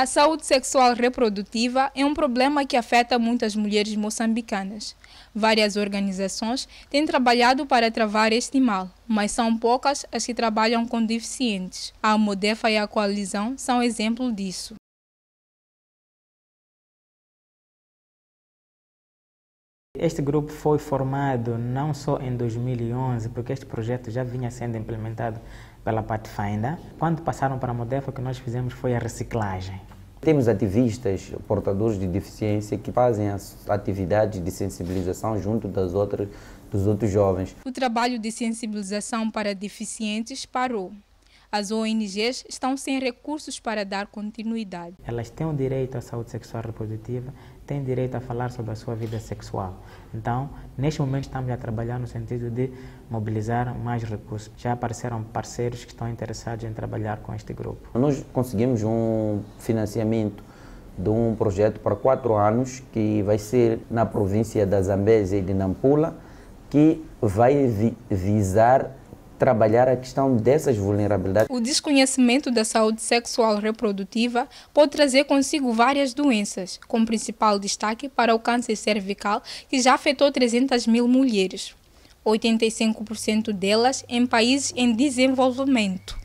A saúde sexual reprodutiva é um problema que afeta muitas mulheres moçambicanas. Várias organizações têm trabalhado para travar este mal, mas são poucas as que trabalham com deficientes. A Modefa e a Coalizão são exemplo disso. Este grupo foi formado não só em 2011, porque este projeto já vinha sendo implementado pela Pathfinder. Quando passaram para a Modefa, o que nós fizemos foi a reciclagem. Temos ativistas, portadores de deficiência, que fazem atividades de sensibilização junto das outras, dos outros jovens. O trabalho de sensibilização para deficientes parou. As ONGs estão sem recursos para dar continuidade. Elas têm o direito à saúde sexual reprodutiva, têm direito a falar sobre a sua vida sexual. Então, neste momento estamos a trabalhar no sentido de mobilizar mais recursos. Já apareceram parceiros que estão interessados em trabalhar com este grupo. Nós conseguimos um financiamento de um projeto para quatro anos que vai ser na província da Zambésia e de Nampula, que vai visar trabalhar a questão dessas vulnerabilidades. O desconhecimento da saúde sexual reprodutiva pode trazer consigo várias doenças, com principal destaque para o câncer cervical, que já afetou 300 mil mulheres, 85% delas em países em desenvolvimento.